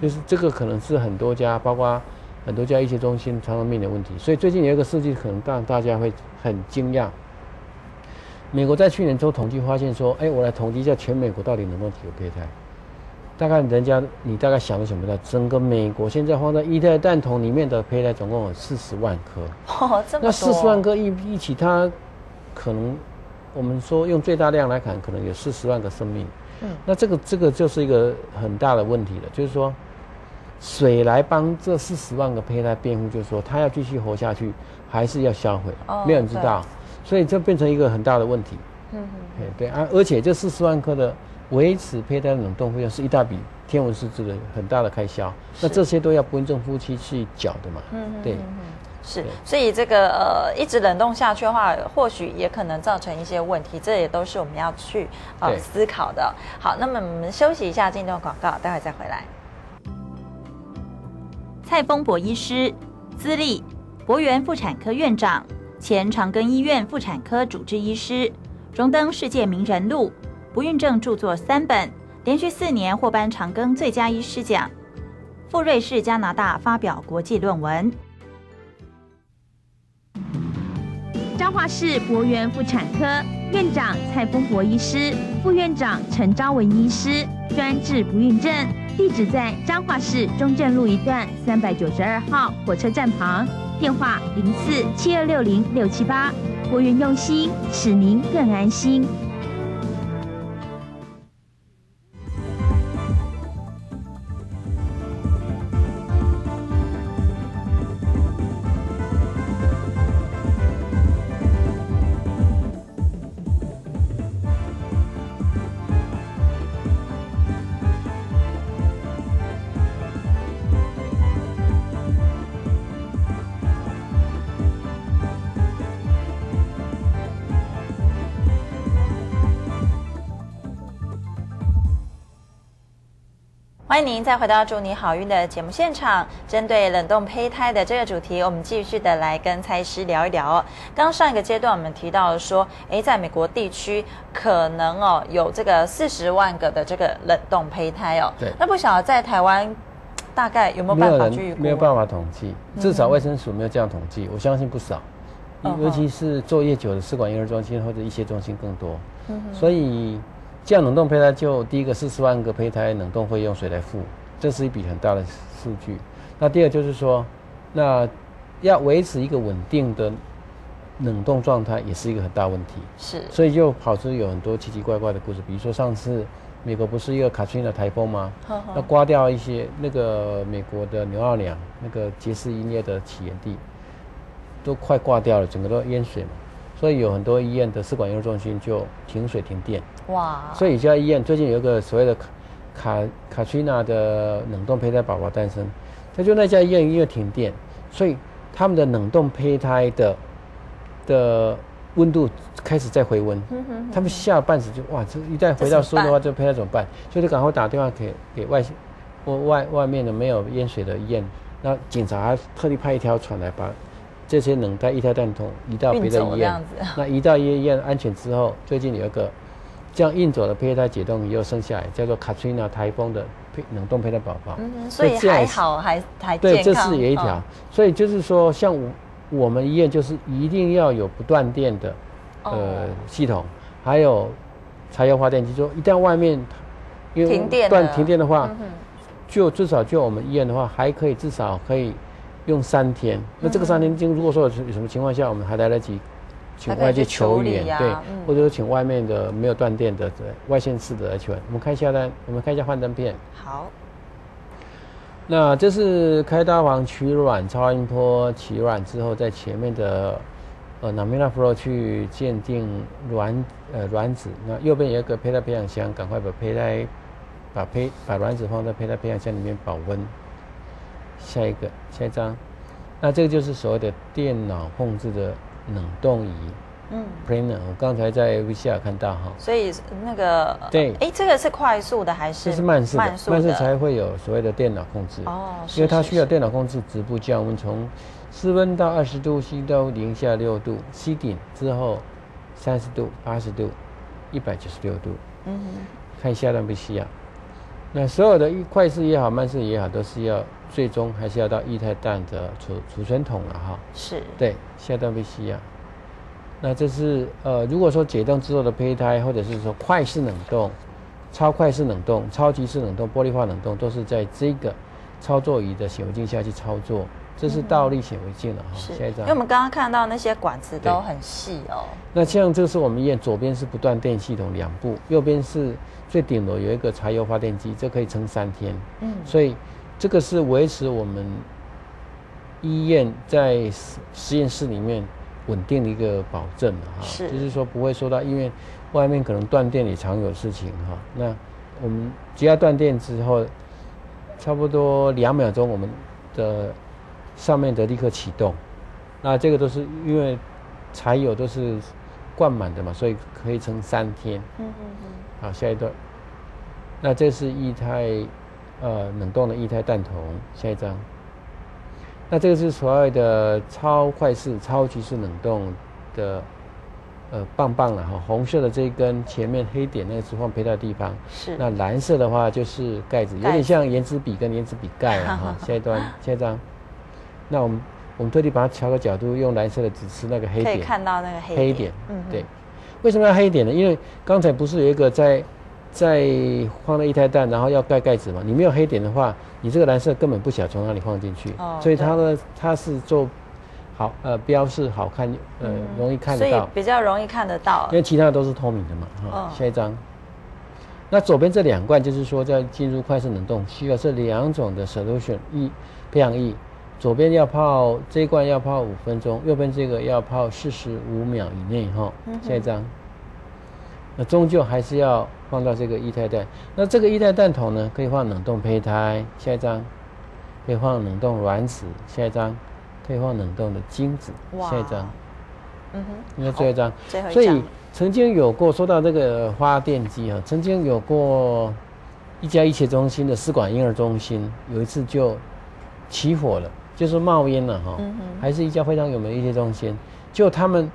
就是这个可能是很多家，包括很多家医学中心常常面临的问题。所以最近有一个数据，可能让大家会很惊讶。美国在去年做统计发现说，哎，我来统计一下全美国到底能不能提供胚胎？大概人家你大概想都想不到，整个美国现在放在一代蛋筒里面的胚胎总共有四十万颗。哦，这么多。那四十万颗一一起，它可能我们说用最大量来砍，可能有四十万个生命。嗯，那这个这个就是一个很大的问题了，就是说，水来帮这四十万个胚胎辩护，就是说它要继续活下去，还是要销毁？哦没有人知道，所以这变成一个很大的问题。嗯哼，哎，对啊，而且这四十万颗的维持胚胎的冷冻费用是一大笔天文数字的很大的开销，那是这些都要婚正夫妻去缴的嘛。嗯哼对是，所以这个呃一直冷冻下去的话，或许也可能造成一些问题，这也都是我们要去呃思考的。好，那么我们休息一下，进段广告，待会再回来。蔡丰博医师，资历博源妇产科院长，前长庚医院妇产科主治医师，荣登世界名人录，不孕症著作三本，连续四年获颁长庚最佳医师奖。赴瑞士、加拿大发表国际论文。彰化市博源妇产科院长蔡丰博医师，副院长陈昭文医师，专治不孕症。地址在彰化市中正路一段三百九十二号火车站旁，电话零四七二六零六七八。博源用心，使您更安心。欢迎您再回到《祝你好运》的节目现场。针对冷冻胚胎的这个主题，我们继续的来跟蔡医师聊一聊哦。刚上一个阶段我们提到说，诶，在美国地区可能哦有这个四十万个的这个冷冻胚胎哦。对那不晓得在台湾大概有没有办法去？没有办法统计，至少卫生署没有这样统计，我相信不少，尤其是作业久的试管婴儿中心或者一些中心更多，嗯哼所以这样冷冻胚胎就第一个四十万个胚胎冷冻费用谁来付？这是一笔很大的数据。那第二就是说，那要维持一个稳定的冷冻状态，也是一个很大问题。是所以就跑出有很多奇奇怪怪的故事，比如说上次美国不是一个卡翠娜台风吗？呵呵那刮掉一些那个美国的牛二两那个杰士音乐的起源地，都快挂掉了，整个都淹水嘛。所以有很多医院的试管婴儿中心就停水停电。哇，所以有家医院最近有一个所谓的卡卡卡翠娜的冷冻胚胎宝宝诞生，他就那家医院因为停电，所以他们的冷冻胚胎的的温度开始在回温。嗯哼他们吓半死就哇，这一旦回到这怎么办书的话，这胚胎怎么办？所以就赶快打电话给给外外外外面的没有淹水的医院，那警察还特地派一条船来把这些冷带液态氮桶移到别的医院。那移到医院安全之后，最近有一个这样运走的胚胎解冻以后生下来，叫做卡翠娜台风的胚冷冻胚胎宝宝。所以还好，还还对，这。是有一条。嗯所以就是说，像我我们医院就是一定要有不断电的呃、哦系统，还有柴油发电机。说一旦外面因为停电断停电的话，嗯就至少就我们医院的话，还可以至少可以用三天。那这个三天，经如果说有什么情况下，我们还来得及请外界求援，对，嗯或者说请外面的没有断电的对外线式的来求援。我们看一下呢，我们看一下幻灯片。好，那这是开大房取卵、超音波取卵之后，在前面的呃 Namina Flow 去鉴定卵呃卵子。那右边有一个胚胎培养箱，赶快把胚胎把胚把卵子放在胚胎培养箱里面保温。下一个下一张，那这个就是所谓的电脑控制的冷冻仪嗯，Planer。我刚才在 VCR 看到哈，所以那个对。哎，这个是快速的还是这是慢速的，慢速的？才会有所谓的电脑控制。哦，因为它需要电脑控制局部降温，从室温到二十度，C 到零下六度，C 顶之后三十度、八十度、一百九十六度。嗯看下段 VCR，那所有的快式也好，慢式也好，都是要最终还是要到液态氮的储储存桶了哈。是，对，下到必须要。那这是呃，如果说解冻之后的胚胎，或者是说快式冷冻、超快式冷冻、超级式冷冻、玻璃化冷冻，都是在这个操作仪的显微镜下去操作。这是倒立显微镜了哈。是，下一张因为我。们刚刚看到那些管子都很细哦。那像这个是我们医院左边是不断电系统两部，右边是最顶楼有一个柴油发电机，这可以撑三天。嗯，所以这个是维持我们医院在实实验室里面稳定的一个保证的哈，是就是说不会说到因为外面可能断电也常有事情哈。那我们只要断电之后，差不多两秒钟，我们的上面的立刻启动。那这个都是因为柴油都是灌满的嘛，所以可以撑三天。嗯嗯嗯，好，下一段。那这是液态，呃，冷冻的液态氮桶。下一张。那这个是所谓的超快式、超级式冷冻的，呃，棒棒了哈。红色的这一根前面黑点那个是放胚胎的地方。是。那蓝色的话就是盖子，有点像原子笔跟原子笔盖了哈。下一段，下一张。那我们我们特地把它调个角度，用蓝色的只吃那个黑点。可以看到那个黑黑点，嗯，对。为什么要黑点呢？因为刚才不是有一个在在放了一胎蛋，然后要盖盖子嘛？你没有黑点的话，你这个蓝色根本不晓得从哪里放进去。哦所以它呢，它是做好呃标示好看，呃嗯容易看所以得到，比较容易看得到因。为其他的都是透明的嘛。哈、哦下一张。那左边这两罐就是说，在进入快速冷冻需要这两种的 solution 一培养液，左边要泡这一罐要泡五分钟，右边这个要泡四十五秒以内哈。下一张。那终究还是要放到这个液态氮。那这个液态氮桶呢，可以放冷冻胚胎。下一张，可以放冷冻卵子。下一张，可以放冷冻的精子。哇下一张，嗯哼，应该最后一张。最后一张所以曾经有过说到这个发电机啊，曾经有过一家医学中心的试管婴儿中心，有一次就起火了，就是冒烟了哈。还是一家非常有名的医学中心，就他们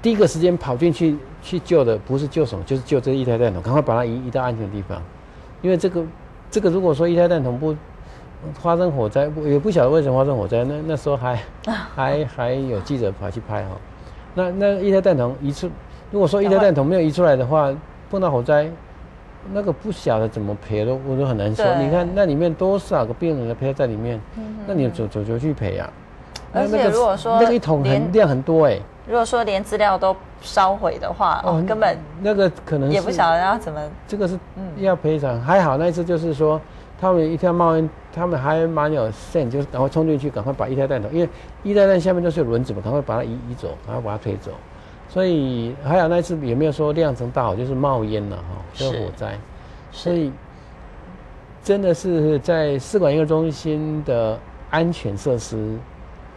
第一个时间跑进去去救的，不是救什么，就是救这一台蛋筒，赶快把它移移到安全的地方，因为这个这个如果说一胎蛋筒不发生火灾，不也不晓得为什么发生火灾，那那时候还还还有记者跑去拍哈，那那一胎蛋筒移出，如果说一胎蛋筒没有移出来的话，碰到火灾。那个不晓得怎么赔都我都很难说。你看那里面多少个病人的胚在里面，嗯那你怎怎怎么去赔啊？而且如果说那个一桶连很量很多哎、如果说连资料都烧毁的话，哦，根本那个可能也不晓得要怎么。这个是嗯要赔偿。还好那一次就是说，他们一天冒烟，他们还蛮有 sen，就是赶快冲进去，赶快把一胎蛋头，因为一胎蛋下面都是有轮子嘛，赶快把它移移走，赶快把它推走。所以还有那一次也没有说酿成大火，就是冒烟了哈，就是火灾。所以真的是在试管婴儿中心的安全设施，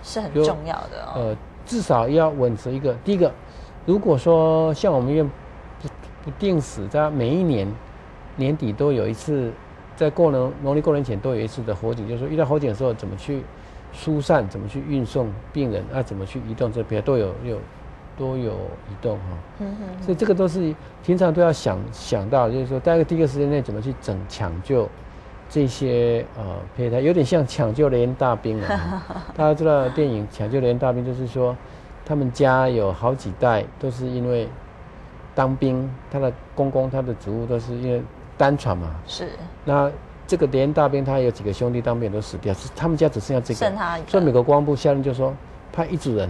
是很重要的哦。呃，至少要稳持一个。第一个，如果说像我们医院不不定时，在每一年年底都有一次，在过农农历过年前都有一次的火警，就是说遇到火警的时候怎么去疏散，怎么去运送病人，啊，怎么去移动这边都有有都有移动哈。嗯哼所以这个都是平常都要想想到，就是说，大概第一个时间内怎么去整抢救这些呃胚胎，有点像抢救雷恩大兵啊。大家知道电影《抢救雷恩大兵》，就是说他们家有好几代都是因为当兵，他的公公他的职务都是因为单传嘛。是那这个连大兵他有几个兄弟当兵都死掉，是他们家只剩下这个。剩他一个所以美国国防部下令就说派一组人，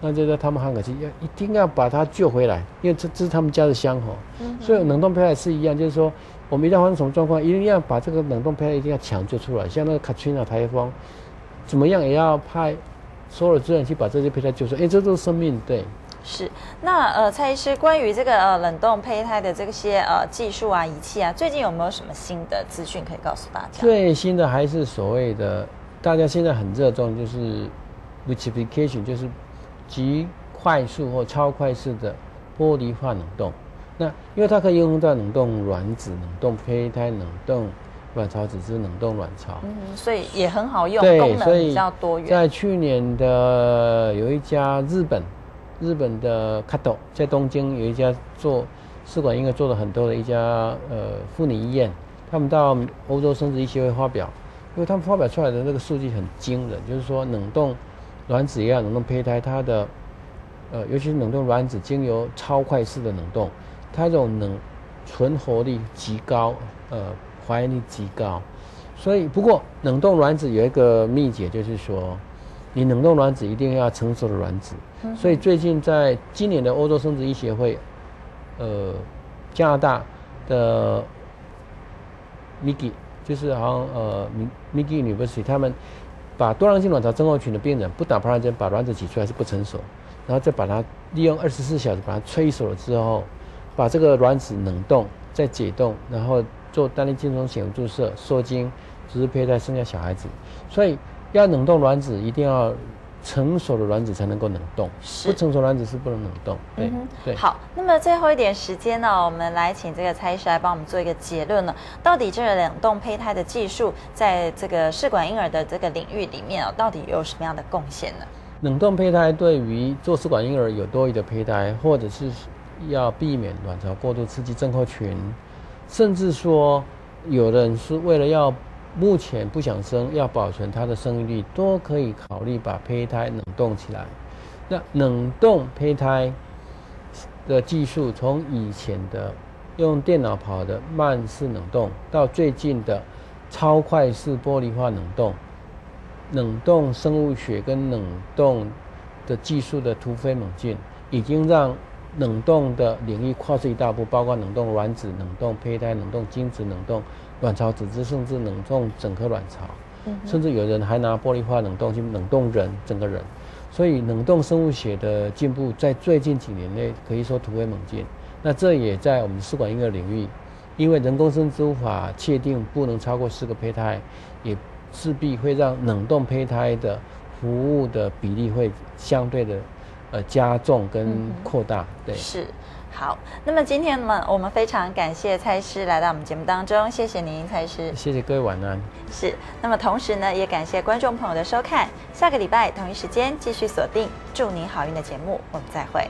那就在他们汉可惜要一定要把他救回来，因为这这是他们家的香火。嗯所以冷冻胚胎也是一样，就是说我们一旦发生什么状况，一定要把这个冷冻胚胎一定要抢救出来。像那个 Katrina 台风，怎么样也要派所有的资源去把这些胚胎救出来，因为这都是生命。对，是。那呃，蔡医师关于这个呃冷冻胚胎的这些呃技术啊、仪器啊，最近有没有什么新的资讯可以告诉大家？最新的还是所谓的大家现在很热衷，就是 vitrification，就是极快速或超快速的玻璃化冷冻。那因为它可以应用到冷冻卵子、冷冻胚胎、冷冻卵巢只是、冷冻卵巢。嗯，所以也很好用，对，功能所以比较多元。在去年的有一家日本，日本的 Kato 在东京有一家做试管婴儿做了很多的一家呃妇女医院，他们到欧洲生殖医学会发表，因为他们发表出来的那个数据很惊人，就是说冷冻卵子也要冷冻胚胎，它的呃，尤其是冷冻卵子经由超快式的冷冻，它这种冷存活率极高，呃，怀孕率极高。所以，不过冷冻卵子有一个秘诀，就是说，你冷冻卵子一定要成熟的卵子。所以最近在今年的欧洲生殖医协会，呃，加拿大的 Migi 就是好像呃 Migi University 他们把多囊性卵巢症候群的病人不打排卵针把卵子挤出来是不成熟，然后再把它利用二十四小时把它催熟了之后，把这个卵子冷冻再解冻，然后做单粒精虫显微注射受精。只是胚胎生下小孩子，所以要冷冻卵子，一定要成熟的卵子才能够冷冻，不成熟卵子是不能冷冻。对对。好，那么最后一点时间呢，我们来请这个蔡医师来帮我们做一个结论呢。到底这个冷冻胚胎的技术，在这个试管婴儿的这个领域里面啊，到底有什么样的贡献呢？冷冻胚胎对于做试管婴儿有多余的胚胎，或者是要避免卵巢过度刺激症候群，甚至说有的人是为了要目前不想生，要保存它的生育率，都可以考虑把胚胎冷冻起来。那冷冻胚胎的技术，从以前的用电脑跑的慢式冷冻，到最近的超快式玻璃化冷冻，冷冻生物学跟冷冻的技术的突飞猛进，已经让冷冻的领域跨出一大步，包括冷冻卵子、冷冻胚胎、冷冻精子、冷冻。卵巢组织甚至冷冻整颗卵巢，甚至有人还拿玻璃化冷冻去冷冻人整个人，所以冷冻生物学的进步在最近几年内可以说突飞猛进。那这也在我们试管婴儿领域，因为人工生殖无法确定不能超过四个胚胎，也势必会让冷冻胚胎的服务的比例会相对的呃加重跟扩大。对，是。好，那么今天呢，我们非常感谢蔡师来到我们节目当中，谢谢您，蔡师。谢谢各位，晚安。是，那么同时呢，也感谢观众朋友的收看，下个礼拜同一时间继续锁定，祝您好运的节目，我们再会。